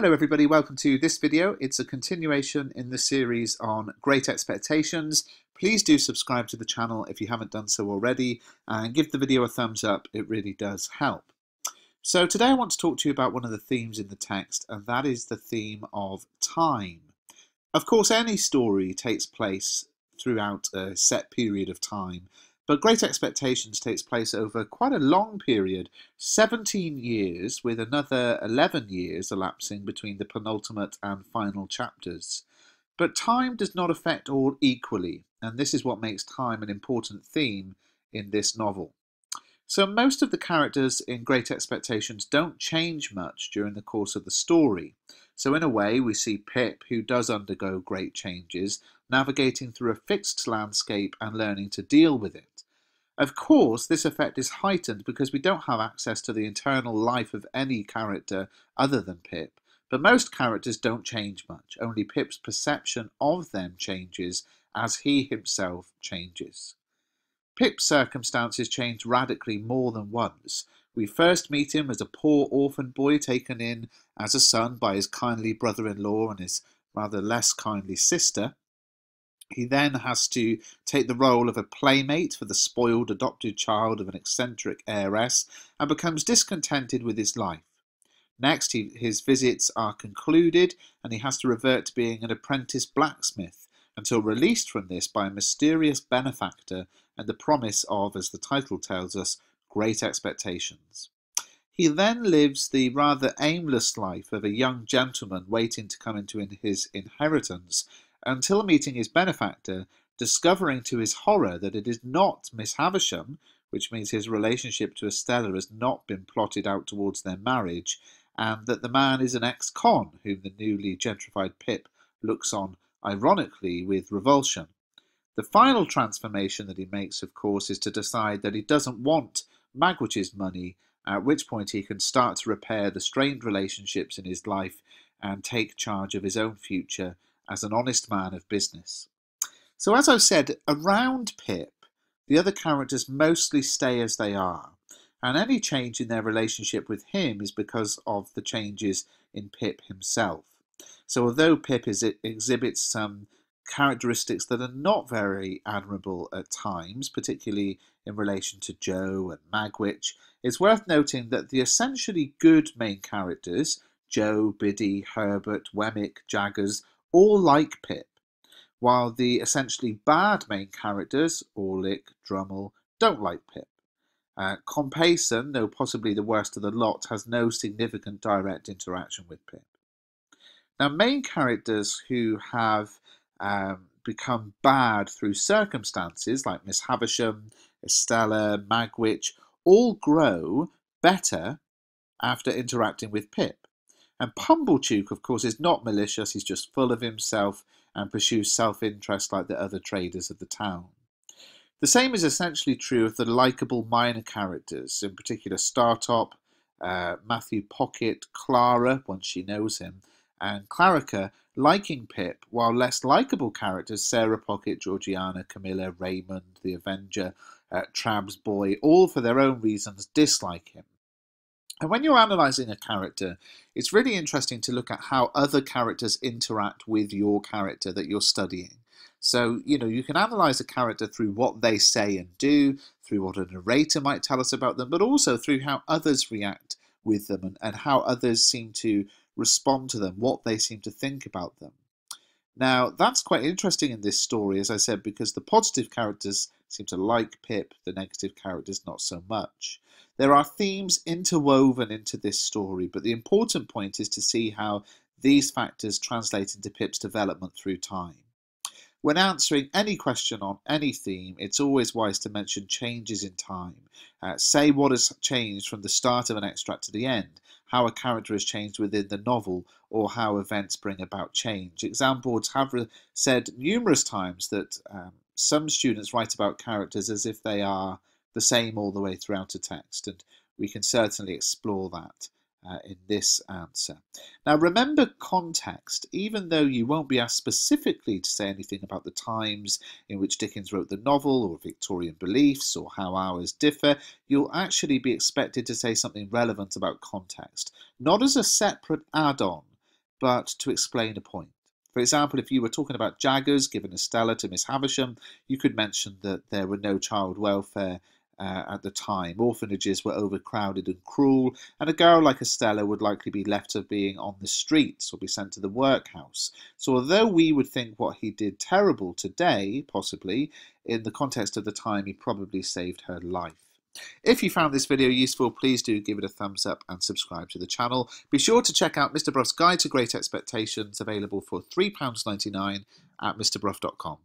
Hello everybody, welcome to this video. It's a continuation in the series on Great Expectations. Please do subscribe to the channel if you haven't done so already and give the video a thumbs up, it really does help. So today I want to talk to you about one of the themes in the text and that is the theme of time. Of course any story takes place throughout a set period of time but Great Expectations takes place over quite a long period 17 years, with another 11 years elapsing between the penultimate and final chapters. But time does not affect all equally, and this is what makes time an important theme in this novel. So, most of the characters in Great Expectations don't change much during the course of the story. So, in a way, we see Pip, who does undergo great changes, navigating through a fixed landscape and learning to deal with it. Of course, this effect is heightened because we don't have access to the internal life of any character other than Pip, but most characters don't change much, only Pip's perception of them changes as he himself changes. Pip's circumstances change radically more than once. We first meet him as a poor orphan boy taken in as a son by his kindly brother in law and his rather less kindly sister. He then has to take the role of a playmate for the spoiled adopted child of an eccentric heiress and becomes discontented with his life. Next, he, his visits are concluded and he has to revert to being an apprentice blacksmith until released from this by a mysterious benefactor and the promise of, as the title tells us, great expectations. He then lives the rather aimless life of a young gentleman waiting to come into his inheritance until meeting his benefactor, discovering to his horror that it is not Miss Havisham, which means his relationship to Estella has not been plotted out towards their marriage, and that the man is an ex con whom the newly gentrified Pip looks on ironically with revulsion. The final transformation that he makes, of course, is to decide that he doesn't want Magwitch's money, at which point he can start to repair the strained relationships in his life and take charge of his own future as an honest man of business. So, as I've said, around Pip, the other characters mostly stay as they are, and any change in their relationship with him is because of the changes in Pip himself. So, although Pip is, eh, exhibits some characteristics that are not very admirable at times, particularly in relation to Joe and Magwitch, it's worth noting that the essentially good main characters, Joe, Biddy, Herbert, Wemmick, Jaggers, all like Pip, while the essentially bad main characters, Orlick, Drummle, don't like Pip. Uh, Compeyson, though possibly the worst of the lot, has no significant direct interaction with Pip. Now, main characters who have um, become bad through circumstances, like Miss Havisham, Estella, Magwitch, all grow better after interacting with Pip. And Pumblechook, of course, is not malicious, he's just full of himself and pursues self interest like the other traders of the town. The same is essentially true of the likable minor characters, in particular Startop, uh, Matthew Pocket, Clara, once she knows him, and Clarriker, liking Pip, while less likable characters, Sarah Pocket, Georgiana, Camilla, Raymond, the Avenger, uh, Trabb's boy, all for their own reasons dislike him. And when you're analysing a character, it's really interesting to look at how other characters interact with your character that you're studying. So, you know, you can analyse a character through what they say and do, through what a narrator might tell us about them, but also through how others react with them and, and how others seem to respond to them, what they seem to think about them. Now, that's quite interesting in this story, as I said, because the positive characters seem to like Pip, the negative characters not so much. There are themes interwoven into this story, but the important point is to see how these factors translate into Pip's development through time. When answering any question on any theme, it's always wise to mention changes in time. Uh, say what has changed from the start of an extract to the end, how a character has changed within the novel, or how events bring about change. Exam boards have said numerous times that um, some students write about characters as if they are the same all the way throughout a text, and we can certainly explore that uh, in this answer. Now remember context, even though you won't be asked specifically to say anything about the times in which Dickens wrote the novel or Victorian beliefs or how ours differ, you'll actually be expected to say something relevant about context, not as a separate add-on, but to explain a point. For example, if you were talking about Jaggers giving Estella to Miss Havisham, you could mention that there were no child welfare uh, at the time. Orphanages were overcrowded and cruel, and a girl like Estella would likely be left of being on the streets or be sent to the workhouse. So, although we would think what he did terrible today, possibly, in the context of the time, he probably saved her life. If you found this video useful, please do give it a thumbs up and subscribe to the channel. Be sure to check out Mr. Bruff's Guide to Great Expectations, available for £3.99 at mrbruff.com.